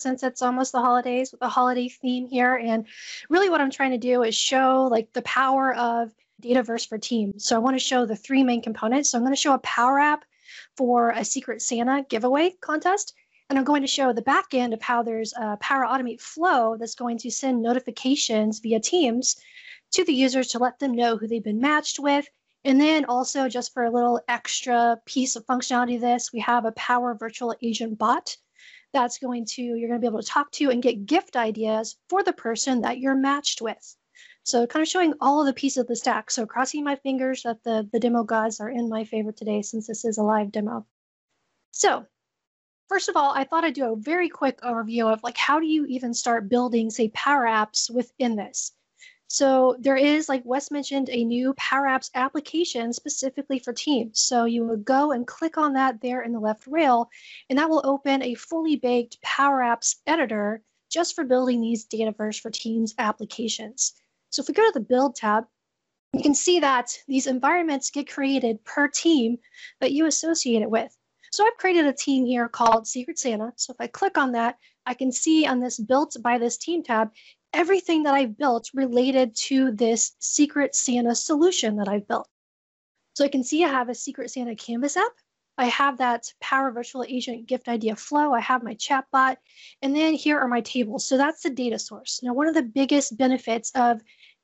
since it's almost the holidays with a holiday theme here. And really, what I'm trying to do is show like the power of Dataverse for Teams. So I want to show the three main components. So I'm going to show a Power App for a Secret Santa giveaway contest. And I'm going to show the back end of how there's a Power Automate flow that's going to send notifications via Teams to the users to let them know who they've been matched with. And then also, just for a little extra piece of functionality of this, we have a Power Virtual Agent bot that's going to, you're going to be able to talk to and get gift ideas for the person that you're matched with. So kind of showing all of the pieces of the stack. So crossing my fingers that the, the demo gods are in my favor today since this is a live demo. So first of all, I thought I'd do a very quick overview of like how do you even start building, say, Power Apps within this. So there is, like Wes mentioned, a new Power Apps application specifically for Teams. So you would go and click on that there in the left rail, and that will open a fully baked Power Apps editor just for building these Dataverse for Teams applications. So if we go to the Build tab, you can see that these environments get created per team that you associate it with. So I've created a team here called Secret Santa. So if I click on that, I can see on this Built by this team tab, everything that I've built related to this Secret Santa solution that I've built. So I can see I have a Secret Santa Canvas app. I have that Power Virtual Agent gift idea flow. I have my chatbot. And then here are my tables. So that's the data source. Now, one of the biggest benefits of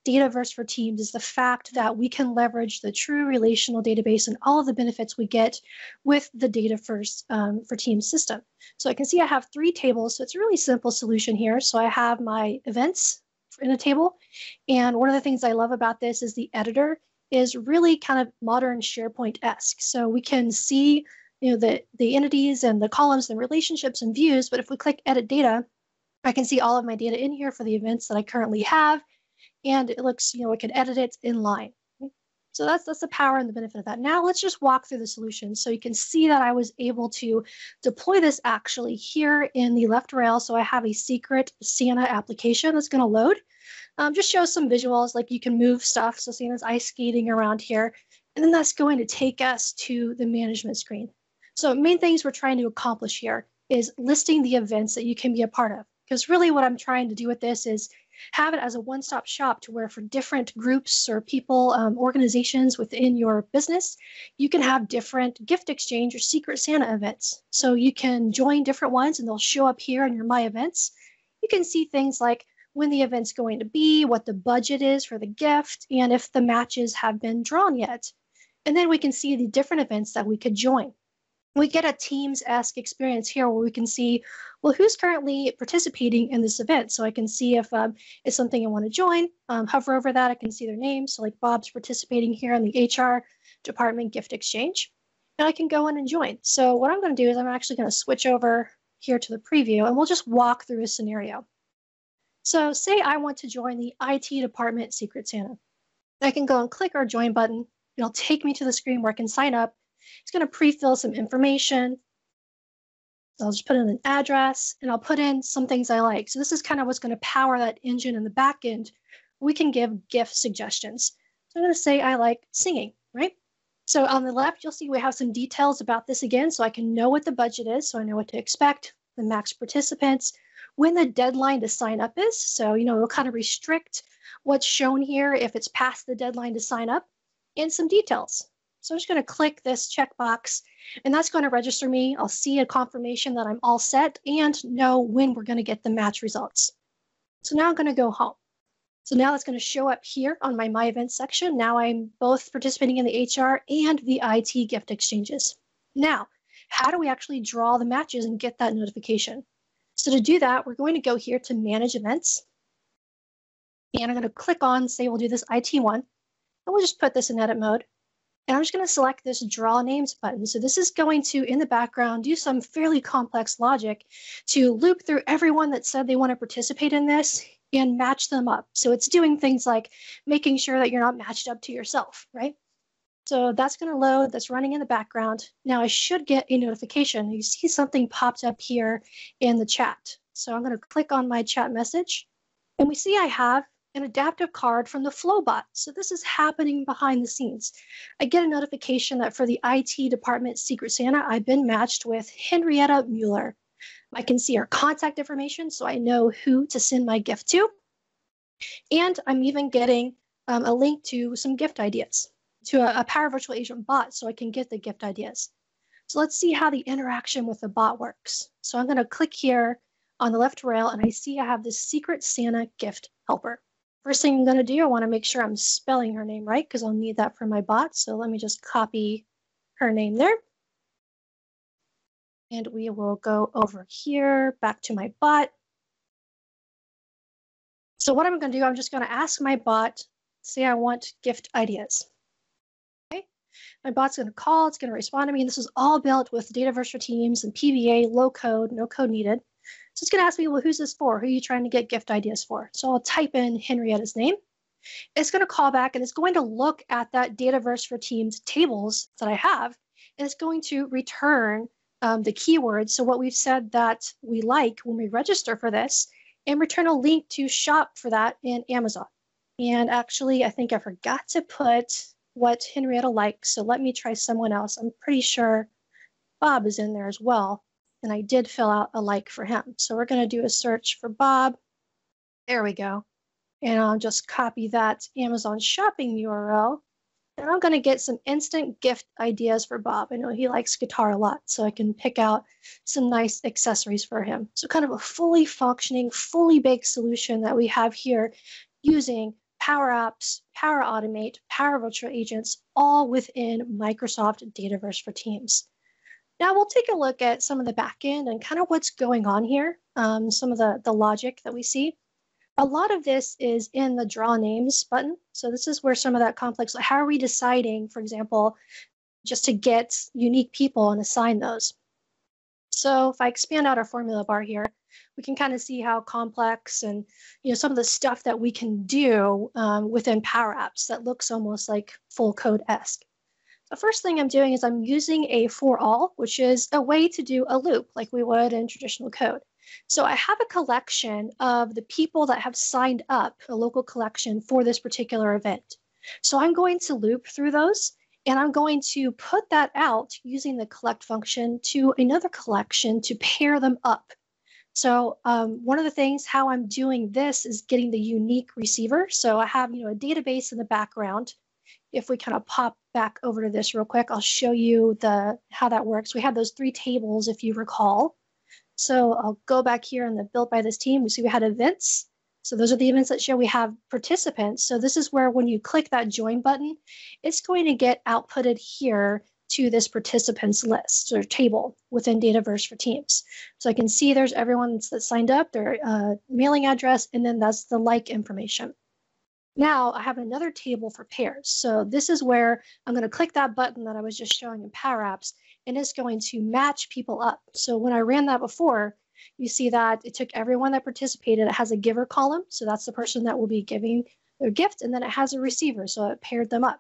Dataverse for Teams is the fact that we can leverage the true relational database and all of the benefits we get with the Dataverse um, for Teams system. So I can see I have three tables. So it's a really simple solution here. So I have my events in a table. And one of the things I love about this is the editor is really kind of modern SharePoint-esque. So we can see you know the, the entities and the columns and relationships and views, but if we click edit data, I can see all of my data in here for the events that I currently have and it looks, you know, we can edit it in line. So that's that's the power and the benefit of that. Now let's just walk through the solution. So you can see that I was able to deploy this actually here in the left rail. So I have a secret Santa application that's going to load. Um, just show some visuals like you can move stuff. So Santa's ice skating around here. And then that's going to take us to the management screen. So main things we're trying to accomplish here is listing the events that you can be a part of. Because really what I'm trying to do with this is have it as a one-stop shop to where for different groups or people um, organizations within your business you can have different gift exchange or secret santa events. So you can join different ones and they'll show up here in your my events. You can see things like when the event's going to be what the budget is for the gift and if the matches have been drawn yet. And then we can see the different events that we could join we get a teams ask experience here where we can see, well, who's currently participating in this event. So I can see if um, it's something I want to join. Um, hover over that, I can see their name. So like Bob's participating here in the HR department gift exchange. And I can go in and join. So what I'm going to do is I'm actually going to switch over here to the preview and we'll just walk through a scenario. So say I want to join the IT department Secret Santa. I can go and click our join button. It'll take me to the screen where I can sign up it's going to pre-fill some information. So I'll just put in an address and I'll put in some things I like. So this is kind of what's going to power that engine in the back end. We can give gift suggestions. So I'm going to say I like singing, right? So on the left, you'll see we have some details about this again, so I can know what the budget is, so I know what to expect, the max participants, when the deadline to sign up is. So, you know, it'll kind of restrict what's shown here if it's past the deadline to sign up, and some details. So I'm just going to click this checkbox and that's going to register me. I'll see a confirmation that I'm all set and know when we're going to get the match results. So now I'm going to go home. So now that's going to show up here on my My Events section. Now I'm both participating in the HR and the IT gift exchanges. Now, how do we actually draw the matches and get that notification? So to do that, we're going to go here to Manage Events. And I'm going to click on, say we'll do this IT one. And we'll just put this in edit mode. And I'm just going to select this draw names button. So this is going to, in the background, do some fairly complex logic to loop through everyone that said they want to participate in this and match them up. So it's doing things like making sure that you're not matched up to yourself, right? So that's going to load, that's running in the background. Now I should get a notification. You see something popped up here in the chat. So I'm going to click on my chat message and we see I have an adaptive card from the Flowbot. So this is happening behind the scenes. I get a notification that for the IT department Secret Santa, I've been matched with Henrietta Mueller. I can see her contact information so I know who to send my gift to. And I'm even getting um, a link to some gift ideas to a, a Power Virtual Agent bot so I can get the gift ideas. So let's see how the interaction with the bot works. So I'm going to click here on the left rail and I see I have this Secret Santa gift helper. First thing I'm going to do, I want to make sure I'm spelling her name right because I'll need that for my bot. So let me just copy her name there. And we will go over here back to my bot. So what I'm going to do, I'm just going to ask my bot, say I want gift ideas. Okay. My bot's going to call, it's going to respond to me. And this is all built with Dataverse for Teams and PVA, low code, no code needed. So it's going to ask me, well, who's this for? Who are you trying to get gift ideas for? So I'll type in Henrietta's name. It's going to call back and it's going to look at that Dataverse for Teams tables that I have. And it's going to return um, the keywords. So what we've said that we like when we register for this and return a link to shop for that in Amazon. And actually, I think I forgot to put what Henrietta likes. So let me try someone else. I'm pretty sure Bob is in there as well. And I did fill out a like for him. So we're going to do a search for Bob. There we go. And I'll just copy that Amazon shopping URL and I'm going to get some instant gift ideas for Bob. I know he likes guitar a lot, so I can pick out some nice accessories for him. So, kind of a fully functioning, fully baked solution that we have here using Power Apps, Power Automate, Power Virtual Agents, all within Microsoft Dataverse for Teams. Now we'll take a look at some of the backend and kind of what's going on here, um, some of the, the logic that we see a lot of this is in the draw names button. So this is where some of that complex, how are we deciding, for example, just to get unique people and assign those? So if I expand out our formula bar here, we can kind of see how complex and you know some of the stuff that we can do um, within Power Apps that looks almost like full code esque. The first thing I'm doing is I'm using a for all, which is a way to do a loop like we would in traditional code. So I have a collection of the people that have signed up, a local collection for this particular event. So I'm going to loop through those and I'm going to put that out using the collect function to another collection to pair them up. So um, one of the things how I'm doing this is getting the unique receiver. So I have you know a database in the background. If we kind of pop back over to this real quick, I'll show you the how that works. We have those three tables, if you recall. So I'll go back here in the built by this team. We see we had events. So those are the events that show we have participants. So this is where when you click that join button, it's going to get outputted here to this participants list or table within Dataverse for Teams. So I can see there's everyone that's signed up, their uh, mailing address, and then that's the like information. Now I have another table for pairs. So this is where I'm going to click that button that I was just showing in Power Apps, and it's going to match people up. So when I ran that before, you see that it took everyone that participated. It has a giver column, so that's the person that will be giving their gift, and then it has a receiver, so it paired them up.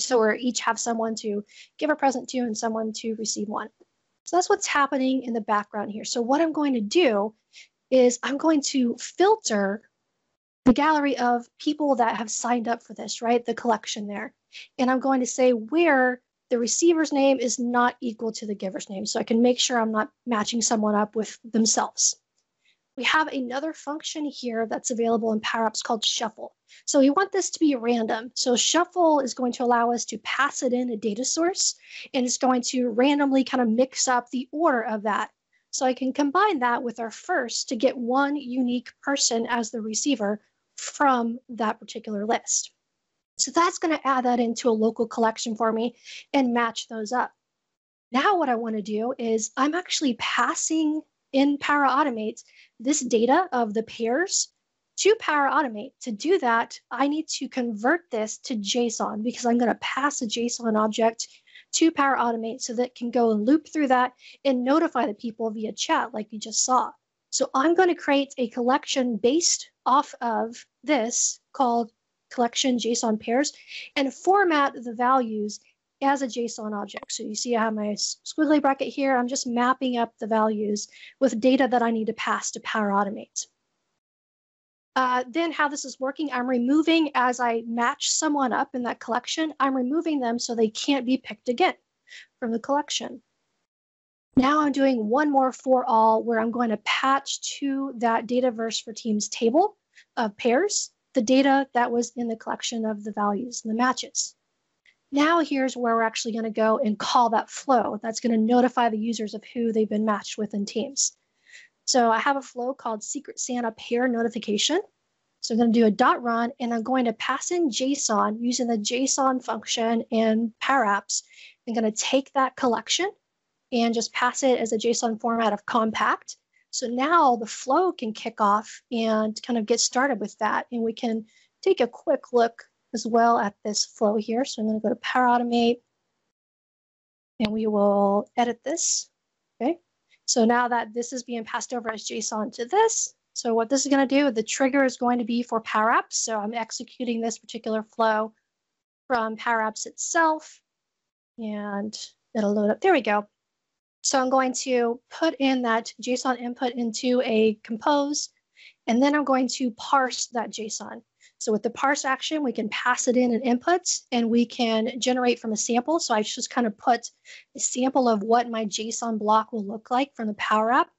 So we each have someone to give a present to and someone to receive one. So that's what's happening in the background here. So what I'm going to do is I'm going to filter the gallery of people that have signed up for this, right? The collection there. And I'm going to say where the receiver's name is not equal to the giver's name. So I can make sure I'm not matching someone up with themselves. We have another function here that's available in Power Apps called Shuffle. So we want this to be random. So Shuffle is going to allow us to pass it in a data source, and it's going to randomly kind of mix up the order of that. So I can combine that with our first to get one unique person as the receiver from that particular list. So that's going to add that into a local collection for me and match those up. Now what I want to do is I'm actually passing in Power Automate this data of the pairs to Power Automate. To do that, I need to convert this to JSON because I'm going to pass a JSON object to Power Automate so that it can go and loop through that and notify the people via chat like you just saw. So I'm going to create a collection based off of this called collection JSON pairs and format the values as a JSON object. So you see I have my squiggly bracket here. I'm just mapping up the values with data that I need to pass to Power Automate. Uh, then how this is working, I'm removing as I match someone up in that collection, I'm removing them so they can't be picked again from the collection. Now I'm doing one more for all where I'm going to patch to that Dataverse for Teams table of pairs, the data that was in the collection of the values and the matches. Now here's where we're actually going to go and call that flow. That's going to notify the users of who they've been matched with in Teams. So I have a flow called Secret Santa pair notification. So I'm going to do a dot run and I'm going to pass in JSON using the JSON function in Power Apps. I'm going to take that collection and just pass it as a JSON format of compact. So now the flow can kick off and kind of get started with that. And we can take a quick look as well at this flow here. So I'm going to go to Power Automate and we will edit this. Okay. So now that this is being passed over as JSON to this, so what this is going to do, the trigger is going to be for Power Apps. So I'm executing this particular flow from Power Apps itself and it'll load up. There we go. So I'm going to put in that JSON input into a compose, and then I'm going to parse that JSON. So with the parse action, we can pass it in an input and we can generate from a sample. So I just kind of put a sample of what my JSON block will look like from the Power App.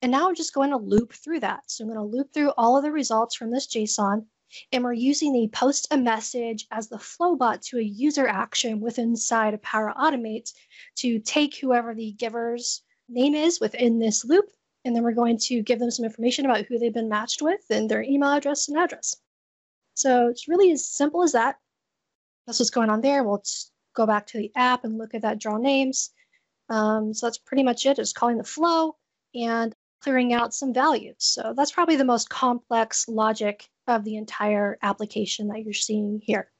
And now I'm just going to loop through that. So I'm going to loop through all of the results from this JSON. And we're using the post a message as the flowbot to a user action within inside of Power Automate to take whoever the giver's name is within this loop. And then we're going to give them some information about who they've been matched with and their email address and address. So it's really as simple as that. That's what's going on there. We'll go back to the app and look at that draw names. Um, so that's pretty much it. It's calling the flow and clearing out some values. So that's probably the most complex logic of the entire application that you're seeing here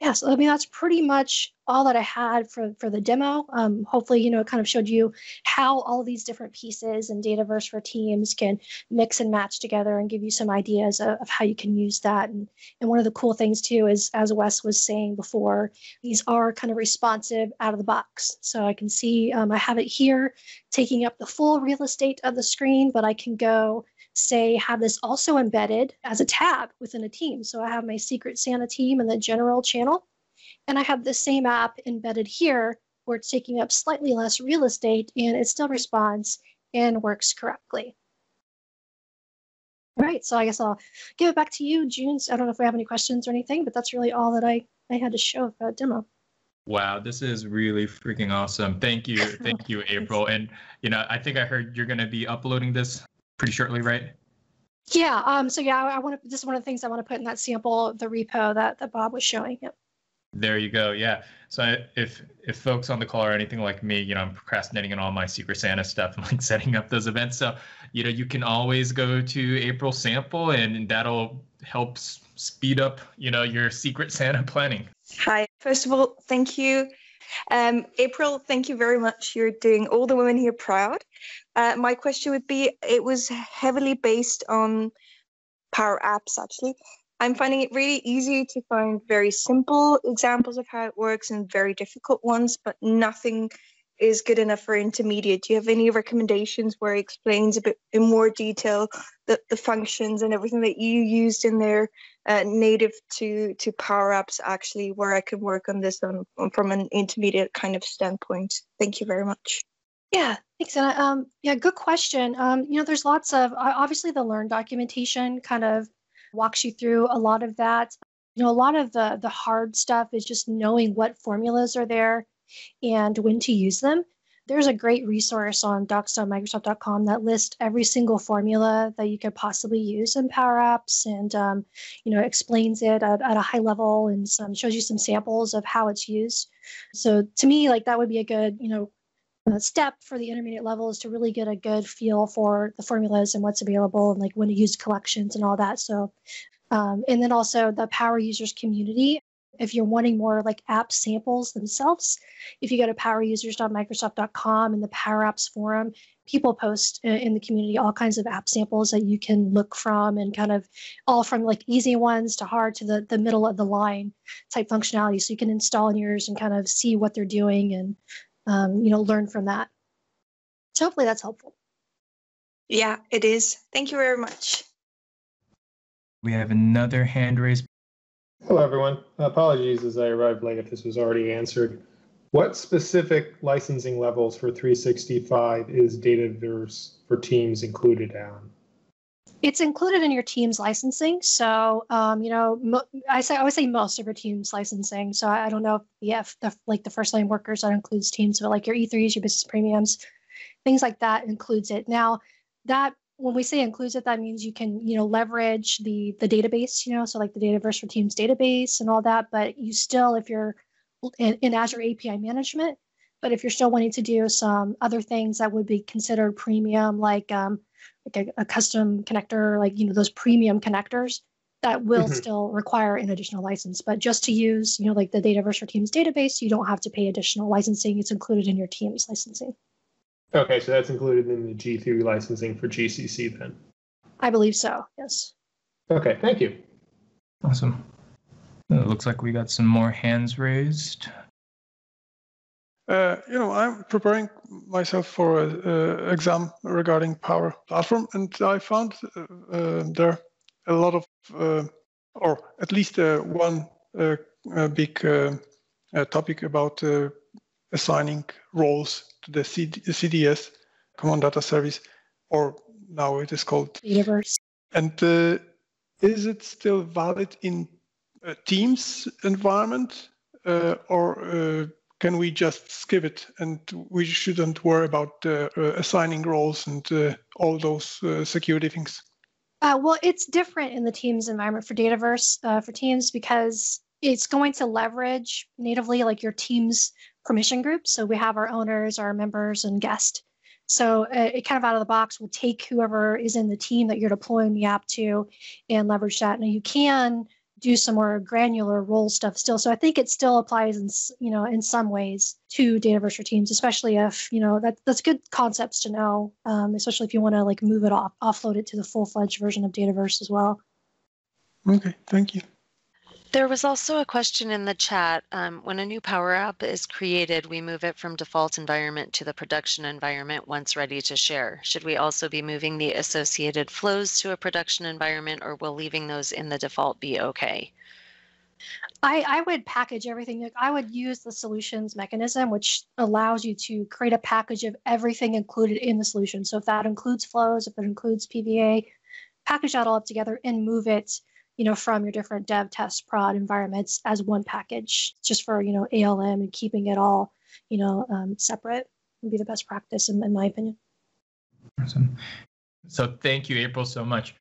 yeah, so I mean that's pretty much all that I had for for the demo. Um, hopefully, you know, it kind of showed you how all these different pieces and Dataverse for Teams can mix and match together and give you some ideas of, of how you can use that. And and one of the cool things too is, as Wes was saying before, these are kind of responsive out of the box. So I can see um, I have it here taking up the full real estate of the screen, but I can go say have this also embedded as a tab within a team. So I have my Secret Santa team in the general channel, and I have the same app embedded here where it's taking up slightly less real estate and it still responds and works correctly. All right, so I guess I'll give it back to you, June. I don't know if we have any questions or anything, but that's really all that I, I had to show for that demo. Wow, this is really freaking awesome. Thank you. Thank you, April. And, you know, I think I heard you're going to be uploading this pretty shortly, right? Yeah. Um. So yeah, I, I want to. This is one of the things I want to put in that sample, the repo that that Bob was showing. Yep. There you go. Yeah. So if if folks on the call are anything like me, you know, I'm procrastinating on all my Secret Santa stuff and like setting up those events. So you know, you can always go to April sample, and that'll help speed up, you know, your Secret Santa planning. Hi. First of all, thank you um, April, thank you very much. You're doing all the women here proud. Uh, my question would be it was heavily based on Power Apps, actually. I'm finding it really easy to find very simple examples of how it works and very difficult ones, but nothing is good enough for intermediate. Do you have any recommendations where it explains a bit in more detail the, the functions and everything that you used in there uh, native to to Power Apps actually where I can work on this on, on, from an intermediate kind of standpoint. Thank you very much. Yeah, thanks, Anna. Um, yeah, good question. Um, you know, there's lots of obviously the Learn documentation kind of walks you through a lot of that. You know, a lot of the the hard stuff is just knowing what formulas are there and when to use them there's a great resource on docs.microsoft.com that lists every single formula that you could possibly use in Power Apps and, um, you know, explains it at, at, a high level and some shows you some samples of how it's used. So to me, like that would be a good, you know, step for the intermediate level is to really get a good feel for the formulas and what's available and like when to use collections and all that. So, um, and then also the Power Users community if you're wanting more like app samples themselves, if you go to powerusers.microsoft.com and the Power Apps forum, people post in the community all kinds of app samples that you can look from and kind of all from like easy ones to hard to the, the middle of the line type functionality. So you can install in yours and kind of see what they're doing and, um, you know, learn from that. So hopefully that's helpful. Yeah, it is. Thank you very much. We have another hand raised. Hello, everyone. Apologies as I arrived late if this was already answered. What specific licensing levels for 365 is Dataverse for Teams included on? It's included in your Teams licensing. So, um, you know, I say I would say most of your Teams licensing. So I, I don't know if the, F, the like the first line workers that includes teams, but like your E3s, your business premiums, things like that includes it. Now, that when we say includes it, that means you can you know leverage the the database. You know, so like the Dataverse for Teams database and all that. But you still, if you're in, in Azure API management, but if you're still wanting to do some other things that would be considered premium, like um, like a, a, custom connector, like you know those premium connectors, that will mm-hmm. still require an additional license. But just to use, you know, like the Dataverse for Teams database, you don't have to pay additional licensing. It's included in your Teams licensing. Okay, so that's included in the G3 licensing for GCC then. I believe so. Yes. Okay, thank you. Awesome. It looks like we got some more hands raised. Uh, you know, I'm preparing myself for an exam regarding Power Platform, and I found uh, uh, there a lot of, uh, or at least uh, one uh, big topic about assigning roles to the CDS, Common Data Service, or now it is called Dataverse. And is it still valid in a Teams environment, or can we just skip it and we shouldn't worry about uh, uh, assigning roles and uh, all those uh, security things? Uh, well, it's different in the Teams environment for Dataverse uh, for Teams because it's going to leverage natively like your Teams permission groups. So we have our owners, our members, and guests. So it kind of out of the box will take whoever is in the team that you're deploying the app to and leverage that. Now you can do some more granular role stuff still. So I think it still applies in you know in some ways to Dataverse Teams, especially if you know that that's good concepts to know, um, especially if you want to like move it off offload it to the full fledged version of Dataverse as well. Okay, thank you. There was also a question in the chat. Um, when a new Power App is created, we move it from default environment to the production environment once ready to share. Should we also be moving the associated flows to a production environment or will leaving those in the default be okay? I, I would package everything. I would use the solutions mechanism, which allows you to create a package of everything included in the solution. So if that includes flows, if it includes PVA, package that all up together and move it you know, from your different dev, test, prod environments as one package, just for you know ALM and keeping it all, you know, um, separate would be the best practice in, in my opinion. Awesome. So thank you, April, so much.